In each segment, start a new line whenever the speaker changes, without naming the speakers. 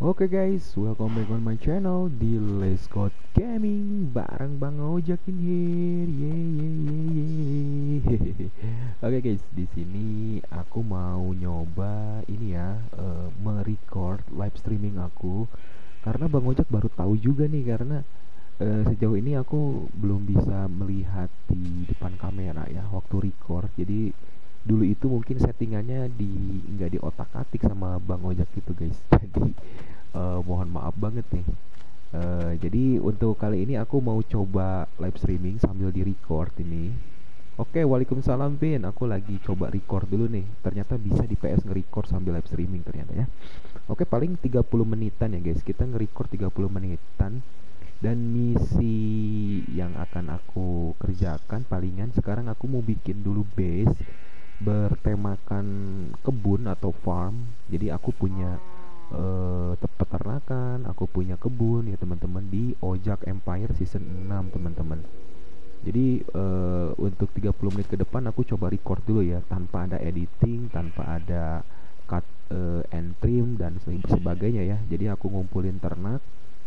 Oke guys, welcome back on my channel di Let's Go Gaming bareng Bang Ojak in here. Ye ye ye ye. Oke guys, di sini aku mau nyoba ini ya, uh, merecord live streaming aku karena Bang Ojak baru tahu juga nih karena uh, sejauh ini aku belum bisa melihat di depan kamera ya waktu record. Jadi dulu itu mungkin settingannya di nggak di otak atik sama bang ojek gitu guys jadi uh, mohon maaf banget nih uh, jadi untuk kali ini aku mau coba live streaming sambil di record ini Oke, waalaikumsalam Vin. Aku lagi coba record dulu nih. Ternyata bisa di PS nge-record sambil live streaming ternyata ya. Oke, paling 30 menitan ya guys. Kita nge-record 30 menitan. Dan misi yang akan aku kerjakan palingan sekarang aku mau bikin dulu base bertemakan kebun atau farm. Jadi aku punya uh, peternakan aku punya kebun ya teman-teman di Ojak Empire season 6 teman-teman. Jadi uh, untuk 30 menit ke depan aku coba record dulu ya tanpa ada editing tanpa ada cut uh, and trim dan sebagainya ya. Jadi aku ngumpulin ternak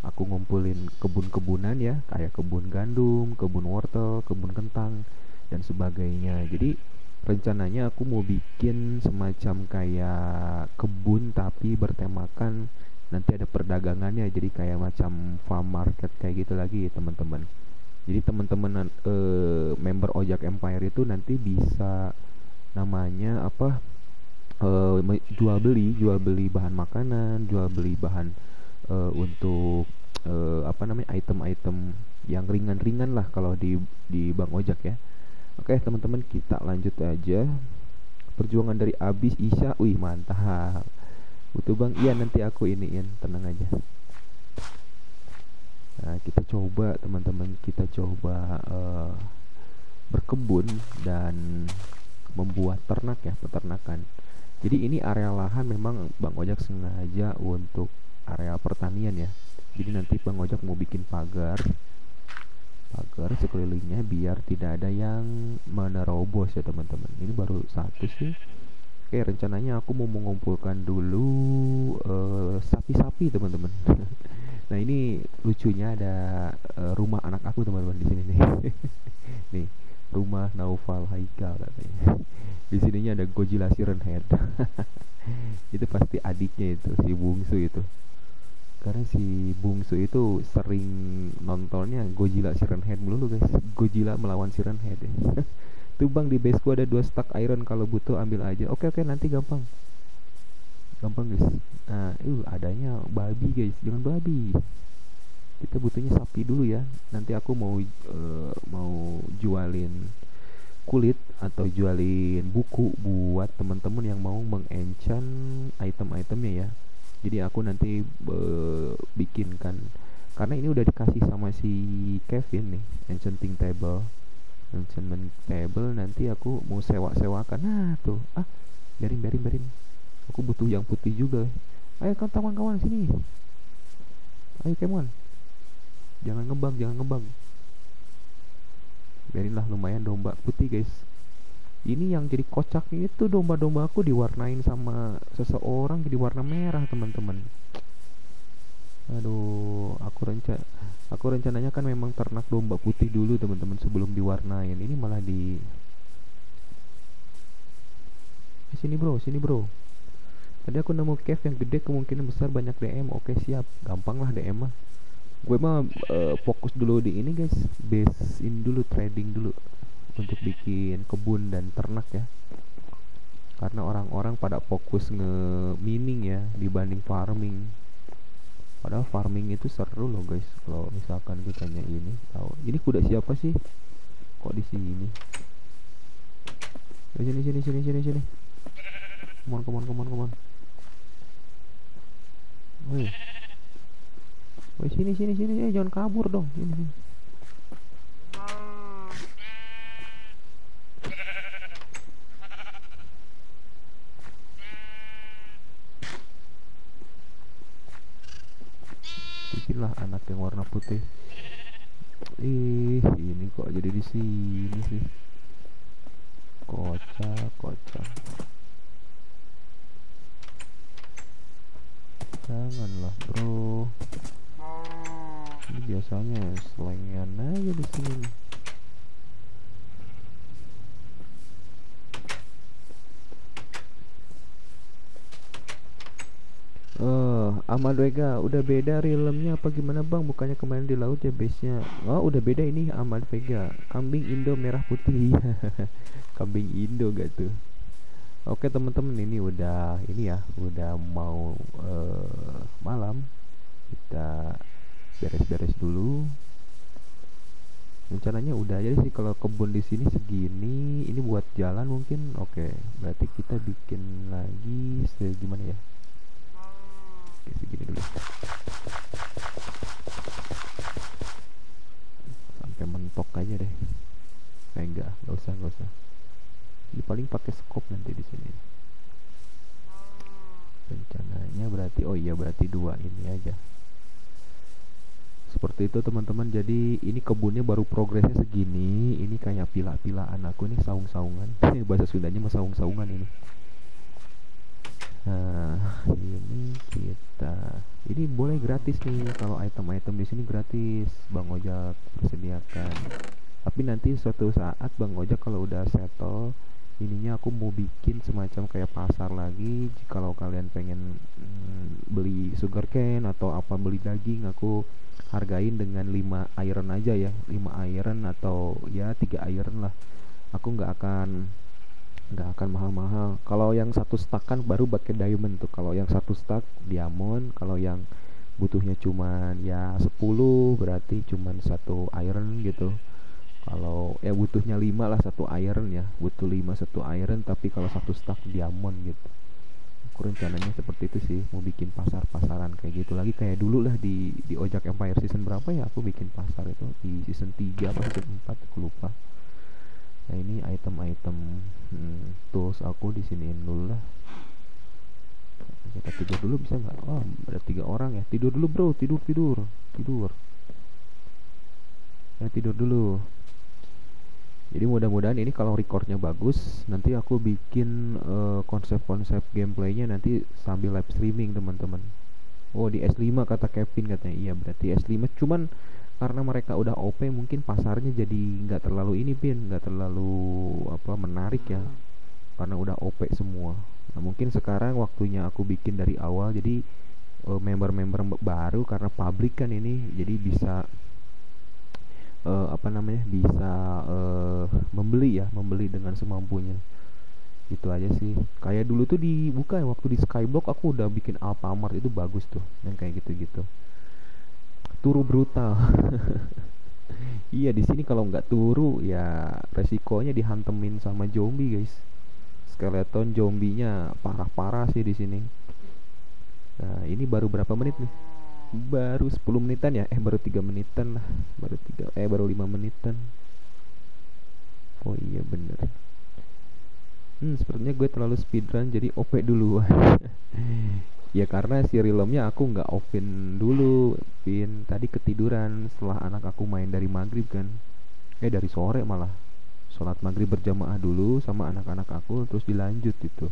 aku ngumpulin kebun-kebunan ya kayak kebun gandum kebun wortel kebun kentang dan sebagainya. Jadi rencananya aku mau bikin semacam kayak kebun tapi bertemakan. Nanti ada perdagangannya jadi kayak macam farm market kayak gitu lagi teman-teman. Jadi teman-teman uh, member Ojak Empire itu nanti bisa namanya apa? Uh, jual beli jual beli bahan makanan jual beli bahan uh, untuk uh, apa namanya item-item yang ringan-ringan lah kalau di di Bang Ojak ya Oke teman-teman kita lanjut aja. Perjuangan dari Abis Isya Wih mantap. Butuh bang Iya nanti aku iniin. Tenang aja. Nah kita coba teman-teman. Kita coba uh, Berkebun Dan Membuat ternak ya Peternakan. Jadi ini area lahan memang Bang Ojak sengaja untuk Area pertanian ya. Jadi nanti Bang Ojak mau bikin pagar pagar sekelilingnya biar tidak ada yang menerobos ya teman-teman. Ini baru satu sih. Oke rencananya aku mau mengumpulkan dulu eh, sapi-sapi uh, teman-teman. Nah ini lucunya ada uh, rumah anak aku teman-teman di sini nih. Nih rumah Naufal Haikal katanya. Di sininya ada Godzilla Siren Head. Itu pasti adiknya itu si bungsu itu karena si Bungsu itu sering nontonnya Godzilla Siren Head mulu guys. Godzilla melawan Siren Head ya. Tuh bang di baseku ada dua stack iron. Kalau butuh ambil aja. Oke oke nanti gampang. Gampang guys. Nah uh adanya babi guys. Jangan babi. Kita butuhnya sapi dulu ya. Nanti aku mau uh, mau jualin kulit atau jualin buku buat teman-teman yang mau mengenchant item-itemnya ya jadi aku nanti bikinkan. Karena ini udah dikasih sama si Kevin nih enchanting table. Enchantment table nanti aku mau sewa-sewakan. Nah tuh. Ah biarin aku butuh yang putih juga. Ayo kawan-kawan sini. Ayo kemon jangan ngebang jangan ngebang biarinlah lumayan domba putih guys ini yang jadi kocak itu domba-domba aku diwarnain sama seseorang jadi warna merah teman-teman. Aduh aku rencana aku rencananya kan memang ternak domba putih dulu teman-teman sebelum diwarnain. Ini malah di eh, sini bro sini bro. Tadi aku nemu cave yang gede kemungkinan besar banyak DM oke siap. Gampang lah DM mah. Gue mah uh, fokus dulu di ini guys. Base in dulu trading dulu untuk bikin kebun dan ternak ya. Karena orang-orang pada fokus nge-mining ya dibanding farming. Padahal farming itu seru loh guys kalau misalkan kita tanya ini. Tahu. Ini kuda siapa sih? Kok di sini? Sini sini sini sini sini. Come on come on come on sini sini sini. Eh jangan kabur dong. Ini sini. Bikinlah anak yang warna putih. Ih ini kok jadi di sini sih? Kocak kocak. Janganlah bro. Ini biasanya selengan aja di sini Ahmad Vega udah beda realmnya apa gimana bang? Bukannya kemarin di laut ya base nya? Oh udah beda ini Ahmad Vega. Kambing Indo merah putih. Kambing Indo gak tuh? Oke teman-teman ini udah ini ya udah mau uh, malam kita beres-beres dulu. Rencananya udah aja sih kalau kebun di sini segini. Ini buat jalan mungkin. Oke, berarti kita bikin lagi segimana ya? Oke, segini dulu. Sampai mentok aja deh. Eh enggak, enggak usah, enggak usah. Ini paling pakai scope nanti di sini. Rencananya berarti oh iya berarti dua ini aja. Seperti itu teman-teman. Jadi ini kebunnya baru progresnya segini. Ini kayak pila-pilaan aku nih saung-saungan. Bahasa Sundanya mah saung-saungan ini. Nah, ini kita ini boleh gratis nih kalau item-item di sini gratis Bang Ojak persediakan. Tapi nanti suatu saat Bang Ojak kalau udah settle ininya aku mau bikin semacam kayak pasar lagi. Kalau kalian pengen mm, beli sugar cane atau apa beli daging aku hargain dengan 5 iron aja ya. 5 iron atau ya tiga iron lah. Aku nggak akan nggak akan mahal-mahal. Kalau yang satu stack kan baru pakai diamond tuh. Kalau yang satu stack diamond. Kalau yang butuhnya cuman ya 10 berarti cuman satu iron gitu. Kalau ya butuhnya 5 lah satu iron ya. Butuh 5 satu iron tapi kalau satu stack diamond gitu. Aku rencananya seperti itu sih. Mau bikin pasar-pasaran kayak gitu. Lagi kayak dulu lah di di Ojak Empire season berapa ya? Aku bikin pasar itu di season 3 apa season 4 aku lupa nah ini item-item hmm, tools aku disiniin dulu lah. Kita tidur dulu bisa nggak? Oh ada tiga orang ya. Tidur dulu bro. Tidur tidur tidur. Ya tidur dulu. Jadi mudah-mudahan ini kalau recordnya bagus nanti aku bikin konsep-konsep uh, gameplaynya nanti sambil live streaming teman-teman. Oh di S5 kata Kevin katanya. Iya berarti S5 cuman karena mereka udah OP mungkin pasarnya jadi nggak terlalu ini pin. Nggak terlalu apa menarik ya. Karena udah OP semua. Nah mungkin sekarang waktunya aku bikin dari awal. Jadi uh, member-member baru karena pabrik kan ini. Jadi bisa uh, apa namanya bisa uh, membeli ya. Membeli dengan semampunya. Itu aja sih. Kayak dulu tuh dibuka ya. Waktu di Skyblock aku udah bikin Alfamart itu bagus tuh. Yang kayak gitu-gitu turu brutal. Iya di sini kalau nggak turu ya resikonya dihantemin sama zombie guys. Skeleton zombinya parah-parah sih di sini. Nah ini baru berapa menit nih? Baru 10 menitan ya? Eh baru 3 menitan lah. Baru tiga eh baru 5 menitan. Oh iya bener. Hmm sepertinya gue terlalu speedrun jadi OP dulu ya karena si realmnya aku nggak offin dulu pin tadi ketiduran setelah anak aku main dari maghrib kan. Eh dari sore malah. Sholat maghrib berjamaah dulu sama anak-anak aku terus dilanjut itu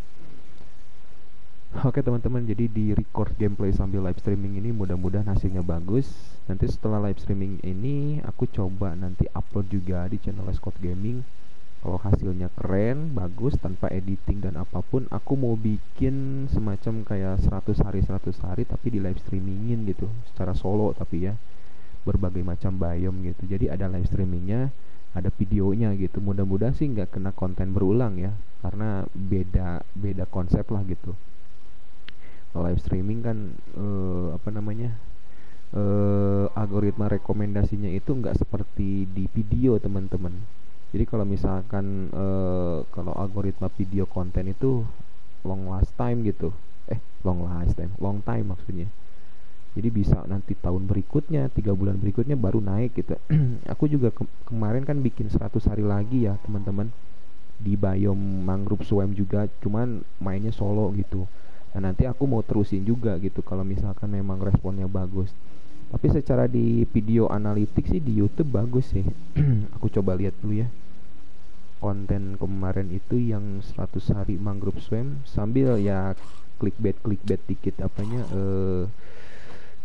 Oke teman-teman jadi di record gameplay sambil live streaming ini mudah-mudahan hasilnya bagus. Nanti setelah live streaming ini aku coba nanti upload juga di channel Scott Gaming kalau hasilnya keren bagus tanpa editing dan apa pun aku mau bikin semacam kayak 100 hari 100 hari tapi di live streamingin gitu. Secara solo tapi ya. Berbagai macam biome gitu. Jadi ada live streamingnya ada videonya gitu. Mudah-mudahan sih nggak kena konten berulang ya. Karena beda beda konsep lah gitu. Live streaming kan uh, apa namanya uh, algoritma rekomendasinya itu nggak seperti di video teman-teman jadi kalau misalkan uh, kalau algoritma video konten itu long last time gitu. Eh long last time long time maksudnya. Jadi bisa nanti tahun berikutnya tiga bulan berikutnya baru naik gitu. Aku juga ke kemarin kan bikin 100 hari lagi ya teman-teman. Di biome mangrove swamp juga cuman mainnya solo gitu. Nah nanti aku mau terusin juga gitu kalau misalkan memang responnya bagus. Tapi secara di video analitik sih di YouTube bagus sih. Aku coba lihat dulu ya konten kemarin itu yang 100 hari mangrove swim sambil ya clickbait clickbait dikit apanya eh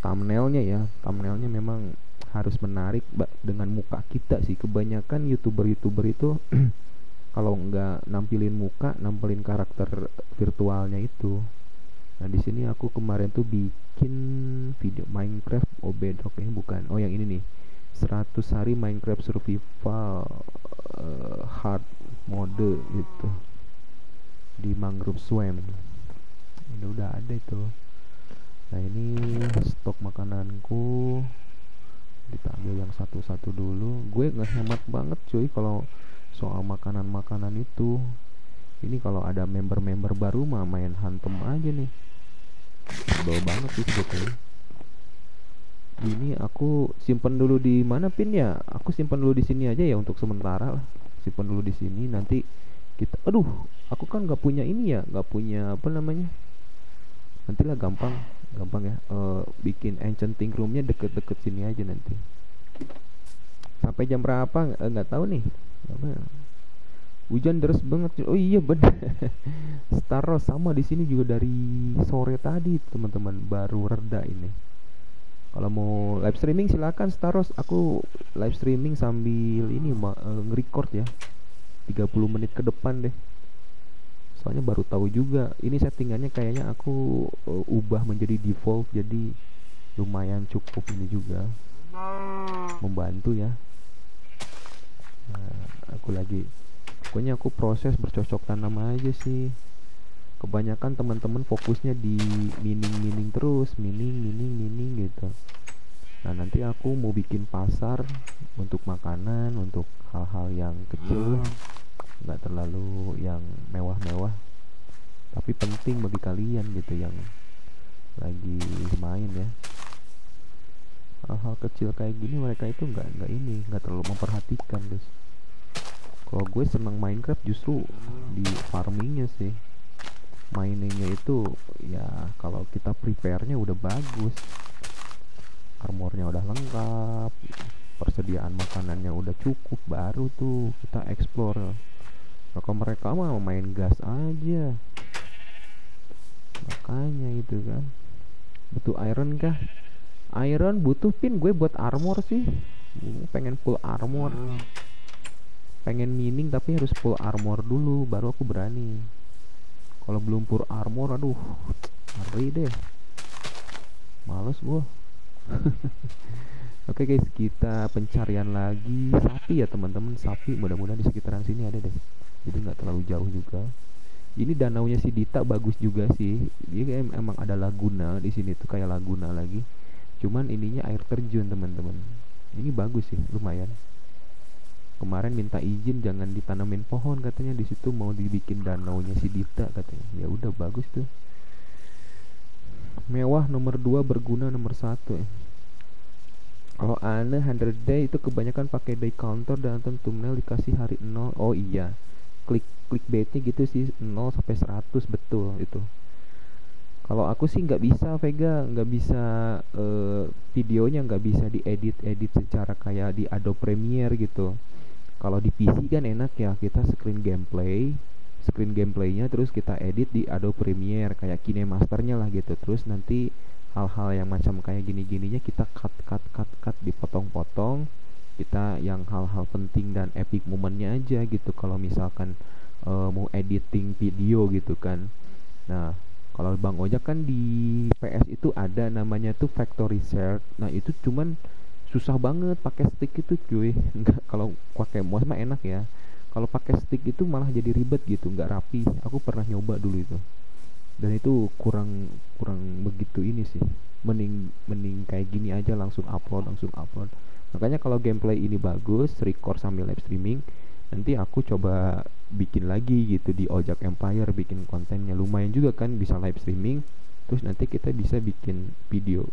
thumbnailnya ya. Thumbnailnya memang harus menarik dengan muka kita sih. Kebanyakan youtuber youtuber itu kalau nggak nampilin muka nampilin karakter virtualnya itu. Nah di sini aku kemarin tuh bikin video Minecraft oh bedrock ya bukan. Oh yang ini nih 100 hari Minecraft survival uh, hard mode gitu. Di mangrove swamp. Udah udah ada itu. Nah ini stok makananku. Kita yang satu-satu dulu. Gue ngehemat banget cuy kalau soal makanan-makanan itu. Ini kalau ada member-member baru mah main hantem aja nih. Bawa banget sih sebetulnya ini aku simpen dulu di mana pin? Ya aku simpen dulu di sini aja ya untuk sementara lah. Simpen dulu di sini nanti kita aduh aku kan nggak punya ini ya nggak punya apa namanya? Nantilah gampang gampang ya. Uh, bikin enchanting roomnya deket-deket sini aja nanti. Sampai jam berapa? Nggak uh, tahu nih. Apa? Hujan deras banget oh iya bener. Star sama di sini juga dari sore tadi teman-teman. Baru reda ini kalau mau live streaming silakan. Staros aku live streaming sambil ini uh, nge-record ya. 30 menit ke depan deh. Soalnya baru tahu juga ini settingannya kayaknya aku uh, ubah menjadi default jadi lumayan cukup ini juga. Membantu ya. Nah, aku lagi pokoknya aku proses bercocok tanam aja sih kebanyakan teman-teman fokusnya di mining-mining terus mining mining mining gitu. Nah nanti aku mau bikin pasar untuk makanan untuk hal-hal yang kecil. Hmm. Nggak terlalu yang mewah-mewah tapi penting bagi kalian gitu yang lagi main ya. Hal-hal kecil kayak gini mereka itu nggak nggak ini nggak terlalu memperhatikan guys kalau gue seneng Minecraft justru di farmingnya sih miningnya itu ya kalau kita prepare-nya udah bagus. Armornya udah lengkap persediaan makanannya udah cukup baru tuh kita explore. Maka mereka mah main gas aja. Makanya itu kan. Butuh iron kah? Iron butuh pin gue buat armor sih. Pengen full armor. Hmm. pengen mining tapi harus full armor dulu baru aku berani kalau belum full armor aduh ngeri deh. Males gue Oke okay guys, kita pencarian lagi. Sapi ya teman-teman. Sapi mudah-mudahan di sekitaran sini ada deh. Jadi nggak terlalu jauh juga. Ini danau nya si Dita bagus juga sih. Dia em emang ada laguna di sini tuh kayak laguna lagi. Cuman ininya air terjun teman-teman. Ini bagus sih lumayan kemarin minta izin jangan ditanamin pohon katanya. Di situ mau dibikin danau nya si Dita katanya. Ya udah bagus tuh. Mewah nomor 2 berguna nomor satu ya kalau Ane 100 day itu kebanyakan pakai day counter dan thumbnail dikasih hari 0 oh iya klik klik clickbaitnya gitu sih 0 sampai 100 betul itu. Kalau aku sih nggak bisa Vega nggak bisa uh, videonya nggak bisa diedit edit secara kayak di Adobe Premiere gitu kalau di PC kan enak ya kita screen gameplay screen gameplaynya terus kita edit di Adobe Premiere kayak KineMasternya lah gitu. Terus nanti hal-hal yang macam kayak gini-gininya kita cut cut cut cut dipotong-potong. Kita yang hal-hal penting dan epic momennya aja gitu. Kalau misalkan uh, mau editing video gitu kan. Nah kalau Bang Ojak kan di PS itu ada namanya tuh factory share nah itu cuman susah banget pakai stick itu cuy. Nggak kalau pakai mouse mah enak ya. Kalau pakai stick itu malah jadi ribet gitu nggak rapi. Aku pernah nyoba dulu itu. Dan itu kurang kurang begitu ini sih. Mending mending kayak gini aja langsung upload langsung upload. Makanya kalau gameplay ini bagus record sambil live streaming nanti aku coba bikin lagi gitu di Ojak Empire bikin kontennya. Lumayan juga kan bisa live streaming. Terus nanti kita bisa bikin video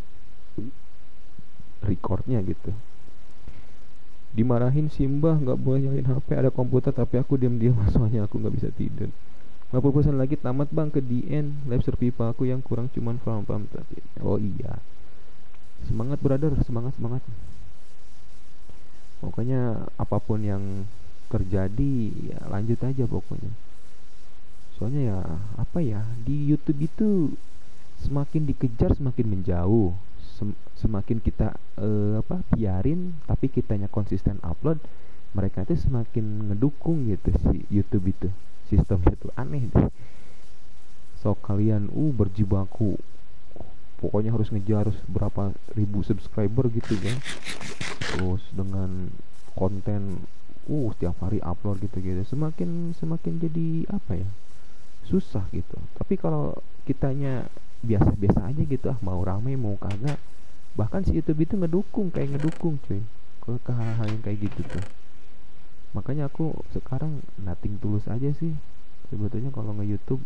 recordnya gitu. Dimarahin Simba nggak boleh nyalain HP ada komputer tapi aku diam-diam soalnya aku nggak bisa tidur. Nggak pesan lagi tamat bang ke DN live survival aku yang kurang cuman farm farm tapi oh iya. Semangat brother. Semangat semangat. Pokoknya apa pun yang terjadi ya lanjut aja pokoknya. Soalnya ya apa ya di YouTube itu semakin dikejar semakin menjauh Sem semakin kita uh, apa biarin tapi kitanya konsisten upload mereka itu semakin ngedukung gitu si YouTube itu sistemnya tuh aneh deh. So kalian uh berjibaku. Pokoknya harus ngejar harus berapa ribu subscriber gitu ya. Terus dengan konten uh setiap hari upload gitu gitu semakin semakin jadi apa ya susah gitu. Tapi kalau kitanya biasa-biasa aja gitu ah mau rame mau kagak bahkan si YouTube itu ngedukung kayak ngedukung cuy. Ke hal-hal yang kayak gitu tuh. Makanya aku sekarang nating tulus aja sih. Sebetulnya kalau nge YouTube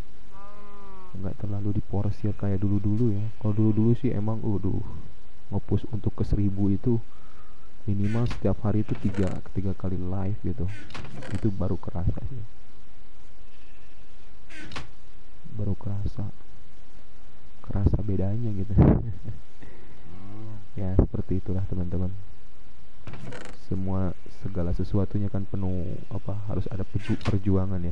nggak terlalu diporsir kayak dulu-dulu ya. Kalau dulu-dulu sih emang udah ngepush untuk ke seribu itu minimal setiap hari itu tiga tiga kali live gitu. Itu baru kerasa sih baru kerasa. Kerasa bedanya gitu. Ya seperti itulah teman-teman. Semua segala sesuatunya kan penuh apa harus ada perjuangan ya.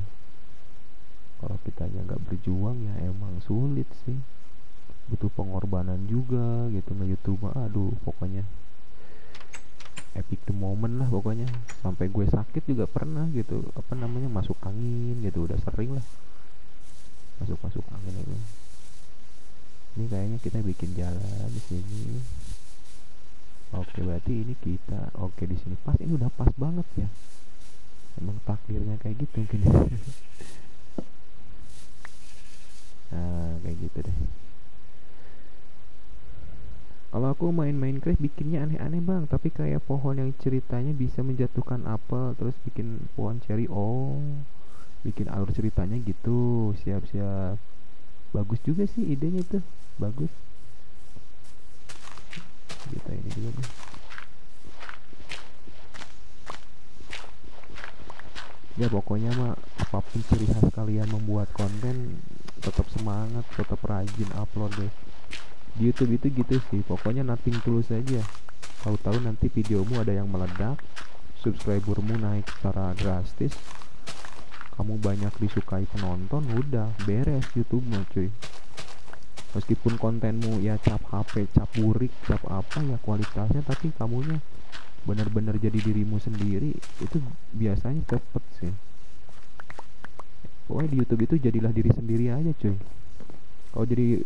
Kalau kita aja nggak berjuang ya emang sulit sih. Butuh pengorbanan juga gitu nge YouTube. Aduh pokoknya. Epic the moment lah pokoknya. Sampai gue sakit juga pernah gitu apa namanya masuk angin gitu udah sering lah masuk masuk angin itu ini kayaknya kita bikin jalan di sini. Oke berarti ini kita oke di sini. Pas ini udah pas banget ya. Emang takdirnya kayak gitu mungkin. Nah kayak gitu deh. Kalau aku main Minecraft bikinnya aneh-aneh bang. Tapi kayak pohon yang ceritanya bisa menjatuhkan apel terus bikin pohon cherry. Oh bikin alur ceritanya gitu siap-siap. Bagus juga sih idenya tuh bagus. Kita ini juga nih. Ya pokoknya mah apa pun ciri khas kalian membuat konten tetap semangat tetap rajin upload deh. Di YouTube itu gitu sih pokoknya nothing tulus aja. Tahu-tahu nanti videomu ada yang meledak subscribermu naik secara drastis kamu banyak disukai penonton udah beres YouTube mau cuy. Meskipun kontenmu ya cap HP cap burik cap apa ya kualitasnya tapi kamunya benar-benar jadi dirimu sendiri itu biasanya cepet sih. Pokoknya di YouTube itu jadilah diri sendiri aja cuy. Kalau jadi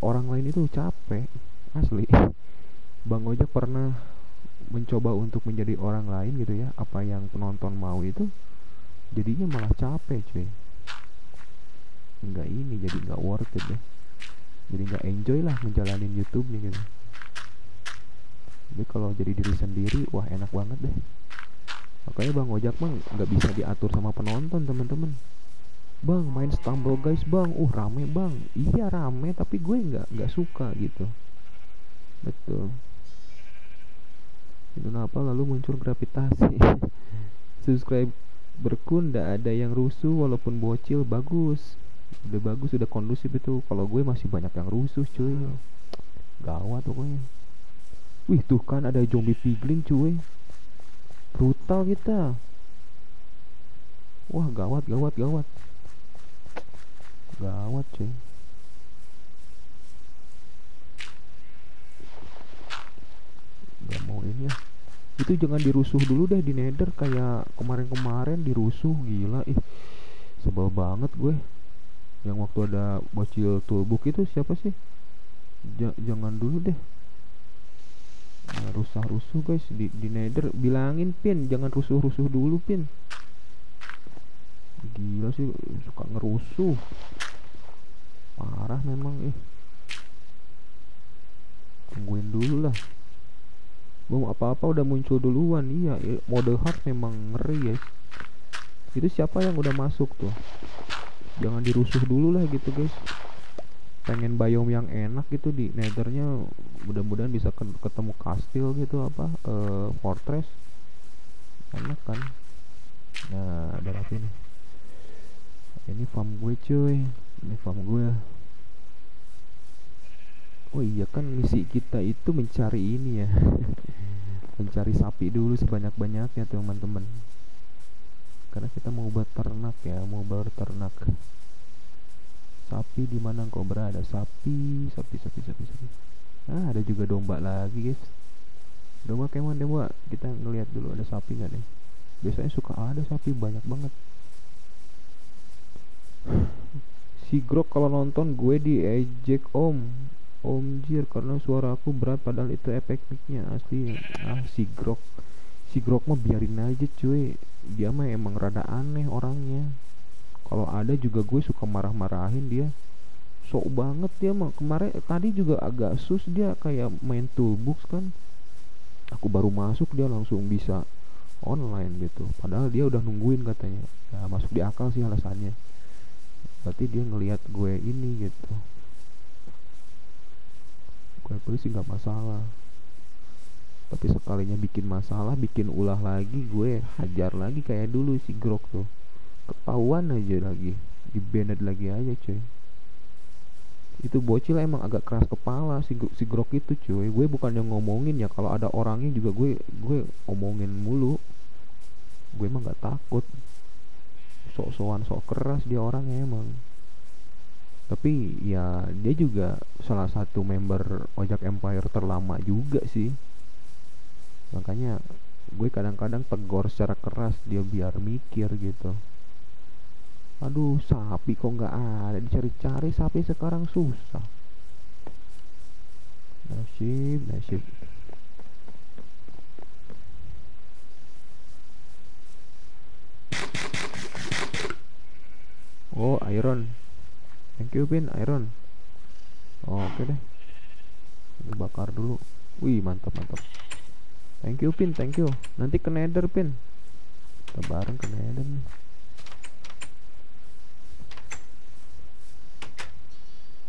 orang lain itu capek asli. Bang Ojek pernah mencoba untuk menjadi orang lain gitu ya apa yang penonton mau itu jadinya malah capek cuy. Nggak ini jadi nggak worth it deh jadi nggak enjoy lah ngejalanin YouTube nih gitu. Tapi kalau jadi diri sendiri wah enak banget deh. Makanya bang ojek mah nggak bisa diatur sama penonton teman-teman. Bang main stumble guys bang. Uh rame bang. Iya rame tapi gue nggak nggak suka gitu. Betul. Itu kenapa lalu muncul gravitasi? Subscribe berkun ndak ada yang rusuh walaupun bocil bagus. Udah bagus udah kondusif itu. Kalau gue masih banyak yang rusuh cuy. Gawat pokoknya. Wih tuh kan ada zombie piglin cuy. Brutal kita. Wah gawat gawat gawat. Gawat cuy. Gak mau ini ya itu jangan dirusuh dulu deh di nether kayak kemarin-kemarin dirusuh gila. Ih sebel banget gue. Yang waktu ada bocil tulbuk itu siapa sih? J jangan dulu deh. Nah, rusuh rusuh guys di, di nether. Bilangin pin jangan rusuh rusuh dulu pin. Gila sih suka ngerusuh. Parah memang ih. Tungguin dulu lah belum apa-apa udah muncul duluan. Iya mode hard memang ngeri guys itu siapa yang udah masuk tuh? Jangan dirusuh dulu lah gitu guys. Pengen biom yang enak gitu di nethernya mudah-mudahan bisa ketemu kastil gitu apa uh, fortress. Enak kan? Nah ada apa ini? Ini farm gue cuy. Ini farm gue. Oh iya kan misi kita itu mencari ini ya mencari sapi dulu sebanyak-banyaknya teman-teman. Karena kita mau buat ternak ya mau berternak sapi di mana kau berada? Sapi sapi sapi sapi sapi. Ah ada juga domba lagi guys. Domba ke mana domba kita ngelihat dulu ada sapi nggak nih biasanya suka ada sapi banyak banget. Si Grok kalau nonton gue di ejek om om jir karena suara aku berat padahal itu efek micnya asli. Ah si Grok. Si Grok mah biarin aja cuy. Dia mah emang rada aneh orangnya. Kalau ada juga gue suka marah-marahin dia. Sok banget dia mah. Kemarin tadi juga agak sus dia kayak main toolbox kan. Aku baru masuk dia langsung bisa online gitu. Padahal dia udah nungguin katanya. Ya masuk di akal sih alasannya. Berarti dia ngelihat gue ini gitu gue sih nggak masalah. Tapi sekalinya bikin masalah bikin ulah lagi gue hajar lagi kayak dulu si Grok tuh. Ketahuan aja lagi di banned lagi aja cuy. Itu bocil emang agak keras kepala si si Grok itu cuy. Gue bukan yang ngomongin ya kalau ada orangnya juga gue gue omongin mulu. Gue emang nggak takut. Sok-sokan sok keras dia orangnya emang tapi ya dia juga salah satu member ojek empire terlama juga sih. Makanya gue kadang-kadang tegur secara keras dia biar mikir gitu. Aduh sapi kok nggak ada? Dicari-cari sapi sekarang susah. Nasib nasib. Oh iron thank you pin iron. Oke okay deh. Ini bakar dulu. Wih mantap mantap. Thank you pin thank you. Nanti ke nether pin kita bareng ke nether nih.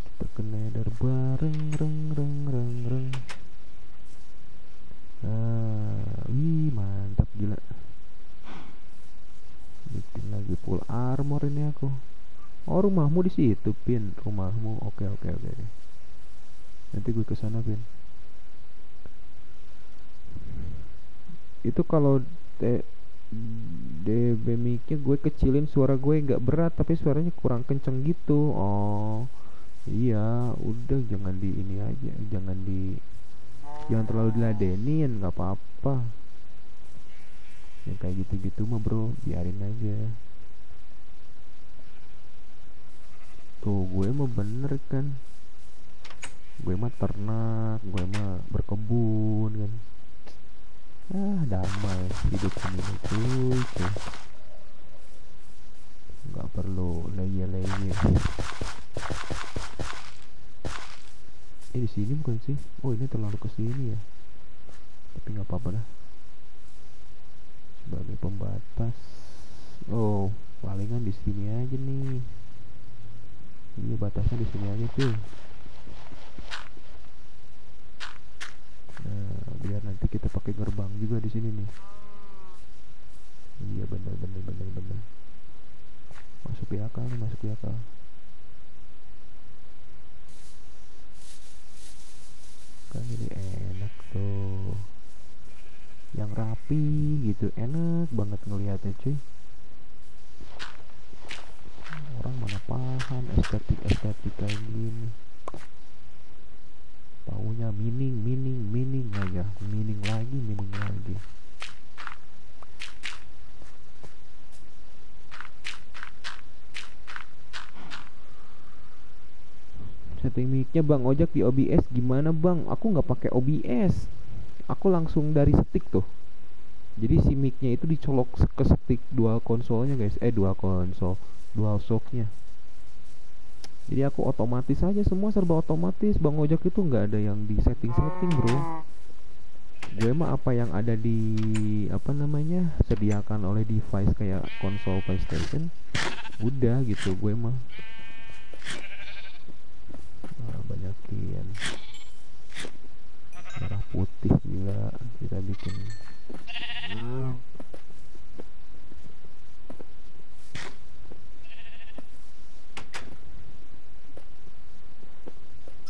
Kita ke nether bareng reng reng reng reng. Nah wih mantap gila. Bikin lagi full armor ini aku oh rumahmu di situ pin. Rumahmu. Oke oke oke nanti gue ke sana pin. Itu kalau DB mic gue kecilin suara gue nggak berat tapi suaranya kurang kenceng gitu. Oh iya. Udah jangan di ini aja. Jangan di jangan terlalu diladenin. Nggak apa-apa. Yang kayak gitu-gitu mah bro. Biarin aja tuh gue mah bener kan. Gue mah ternak gue mah berkebun kan. Ah damai hidup ini cuy cuy. Nggak perlu leye-leye. Eh di sini bukan sih? Oh ini terlalu ke sini ya. Tapi nggak apa-apa dah. Sebagai pembatas. Oh palingan di sini aja nih ini batasnya di sini aja tuh nah biar nanti kita pakai gerbang juga di sini nih. Iya bener bener bener bener. Masuk di akal nih masuk di akal. Kan ini enak tuh. Yang rapi gitu enak banget ngelihatnya cuy orang mana paham estetik estetik kayak gini taunya meaning meaning meaning aja meaning lagi meaning lagi. Setting micnya bang ojek di OBS gimana bang? Aku nggak pakai OBS aku langsung dari stick tuh. Jadi si micnya itu dicolok ke stick dua konsolnya guys. Eh dua konsol. Dual shocknya jadi aku otomatis aja semua serba otomatis. Bang ojek itu nggak ada yang di setting setting bro. Gue mah apa yang ada di apa namanya sediakan oleh device kayak konsol PlayStation udah gitu gue mah. Nah, banyakin. Merah putih gila. Kita bikin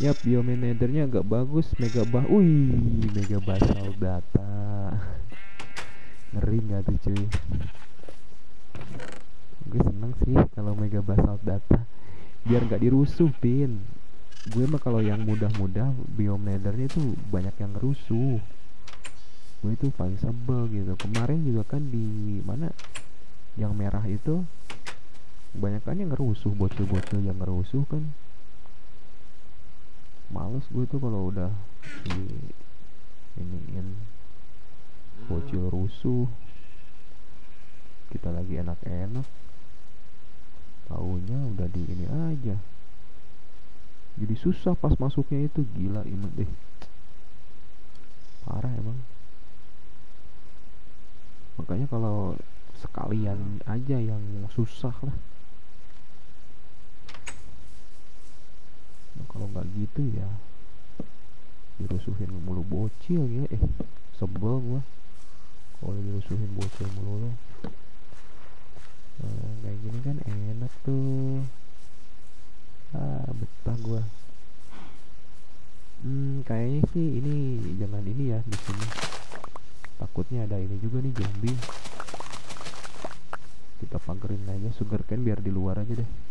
Yap, biomanadernya agak bagus, mega bah, wih, mega basal data. Ngeri nggak tuh cuy? Gue seneng sih kalau mega basal data. biar nggak dirusuh pin gue mah kalau yang mudah-mudah biom nethernya itu banyak yang ngerusuh gue itu paling sebel gitu kemarin juga kan di mana yang merah itu banyak kan yang ngerusuh bocil-bocil yang ngerusuh kan males gue tuh kalau udah di iniin bocil rusuh. Kita lagi enak-enak. Taunya udah di ini aja. Jadi susah pas masuknya itu. Gila iman deh. Parah emang. Makanya kalau sekalian aja yang susah lah kalau nggak gitu ya dirusuhin mulu bocil ya. Eh sebel gua. Kalau dirusuhin bocil mulu nah, kayak gini kan enak tuh. Ah betah gua. Hmm kayaknya sih ini jangan ini ya di sini. Takutnya ada ini juga nih zombie. Kita pagerin aja sugar cane biar di luar aja deh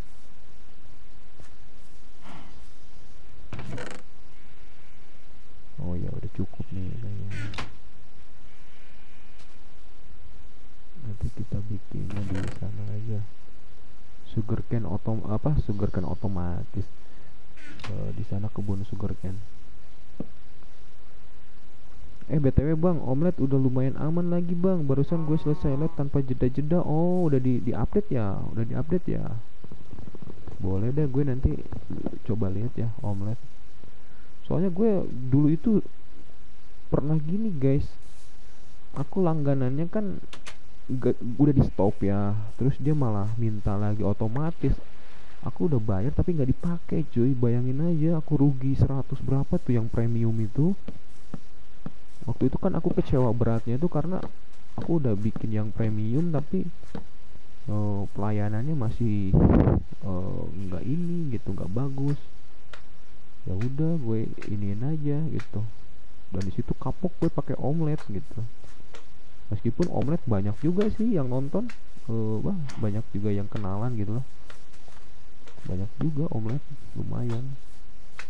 cukup nih kayaknya nanti kita bikinnya di sana aja. Sugar cane otom apa? Sugar cane otomatis. Uh, di sana kebun sugar cane. Eh btw bang omelet udah lumayan aman lagi bang. Barusan gue selesai live tanpa jeda-jeda. Oh udah di di update ya? Udah di update ya? Boleh deh gue nanti coba lihat ya omelet. Soalnya gue dulu itu pernah gini guys. Aku langganannya kan gak, udah di stop ya. Terus dia malah minta lagi otomatis. Aku udah bayar tapi nggak dipakai cuy. Bayangin aja aku rugi 100 berapa tuh yang premium itu? Waktu itu kan aku kecewa beratnya itu karena aku udah bikin yang premium tapi uh, pelayanannya masih uh, nggak ini gitu nggak bagus. Ya udah gue iniin aja gitu dan di situ kapok gue pakai omelet gitu. Meskipun omelet banyak juga sih yang nonton uh, bah, banyak juga yang kenalan gitu loh. Banyak juga omelet lumayan.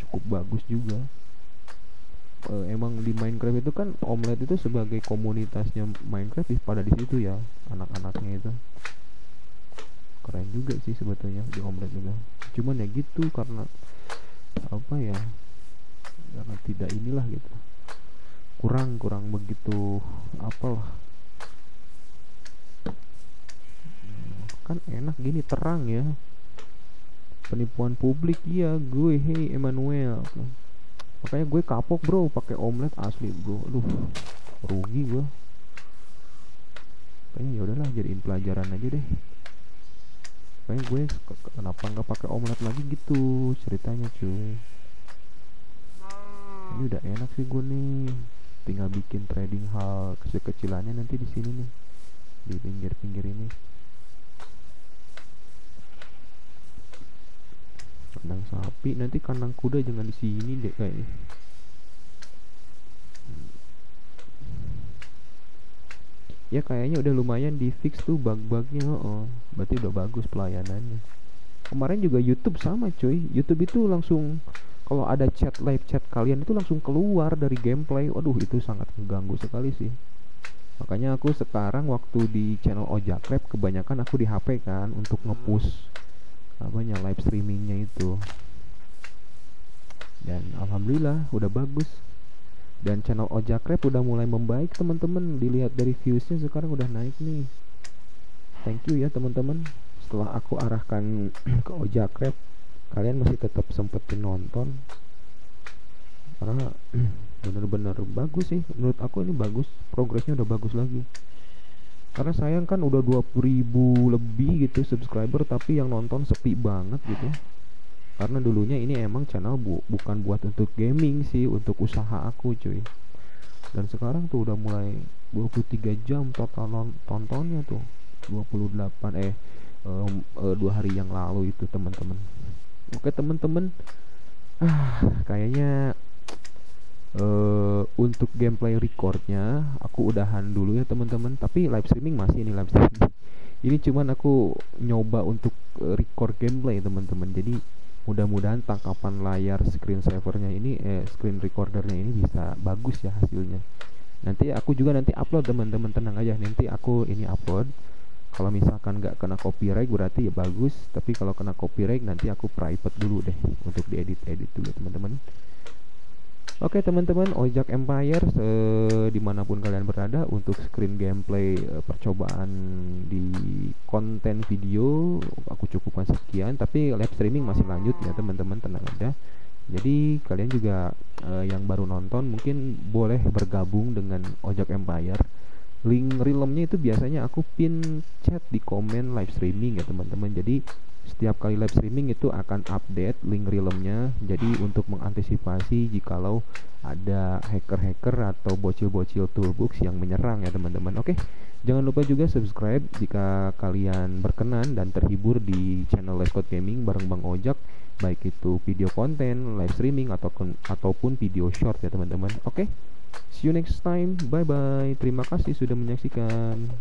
Cukup bagus juga. Uh, emang di Minecraft itu kan omelet itu sebagai komunitasnya Minecraft pada di situ ya anak-anaknya itu. Keren juga sih sebetulnya di omelet juga cuman ya gitu karena apa ya karena tidak inilah gitu kurang kurang begitu apalah. Kan enak gini terang ya. Penipuan publik iya gue hey Emmanuel. Makanya gue kapok bro pakai omelet asli bro. Aduh rugi gue. Kayaknya ya udahlah jadiin pelajaran aja deh. Makanya gue kenapa nggak pakai omelet lagi gitu ceritanya cuy? Ini udah enak sih gue nih tinggal bikin trading hal kecil-kecilannya nanti di sini nih. Di pinggir-pinggir ini. Kandang sapi. Nanti kandang kuda jangan di sini deh kayaknya ya kayaknya udah lumayan di fix tuh bug-bugnya oh. Berarti udah bagus pelayanannya. Kemarin juga YouTube sama cuy. YouTube itu langsung kalau ada chat live chat kalian itu langsung keluar dari gameplay. Waduh itu sangat mengganggu sekali sih. Makanya aku sekarang waktu di channel Ojakrep kebanyakan aku di HP kan untuk ngepush apanya live streamingnya itu. Dan alhamdulillah udah bagus. Dan channel Ojakrep udah mulai membaik teman-teman. Dilihat dari viewsnya sekarang udah naik nih. Thank you ya teman-teman. Setelah aku arahkan ke Ojakrep kalian masih tetap sempetin nonton? Karena bener-bener bagus sih. Menurut aku ini bagus. Progresnya udah bagus lagi. Karena sayang kan udah 20 ribu lebih gitu subscriber tapi yang nonton sepi banget gitu. Karena dulunya ini emang channel bu bukan buat untuk gaming sih untuk usaha aku cuy. Dan sekarang tuh udah mulai 23 jam total non tontonnya tuh. 28 eh um, uh, dua hari yang lalu itu teman-teman oke teman-teman. Ah kayaknya uh, untuk gameplay recordnya aku udahan dulu ya teman-teman. Tapi live streaming masih ini live streaming. Ini cuman aku nyoba untuk eh, record gameplay teman-teman. Jadi mudah-mudahan tangkapan layar screen savernya ini eh screen recordernya ini bisa bagus ya hasilnya. Nanti aku juga nanti upload teman-teman. Tenang aja nanti aku ini upload kalau misalkan nggak kena copyright berarti ya bagus tapi kalau kena copyright nanti aku private dulu deh untuk diedit edit dulu teman-teman Oke teman-teman, Ojak Empire di mana pun kalian berada untuk screen gameplay uh, percobaan di konten video aku cukupkan sekian, tapi live streaming masih lanjut ya teman-teman tenang aja. Jadi kalian juga uh, yang baru nonton mungkin boleh bergabung dengan Ojak Empire. Link realmnya itu biasanya aku pin chat di komen live streaming ya teman-teman. Jadi setiap kali live streaming itu akan update link realmnya jadi untuk mengantisipasi jikalau ada hacker-hacker atau bocil-bocil toolbox yang menyerang ya teman-teman. Oke jangan lupa juga subscribe jika kalian berkenan dan terhibur di channel Let's Code Gaming bareng Bang Ojak baik itu video konten, live streaming atau ataupun video short ya teman-teman. Oke see you next time. Bye bye terima kasih sudah menyaksikan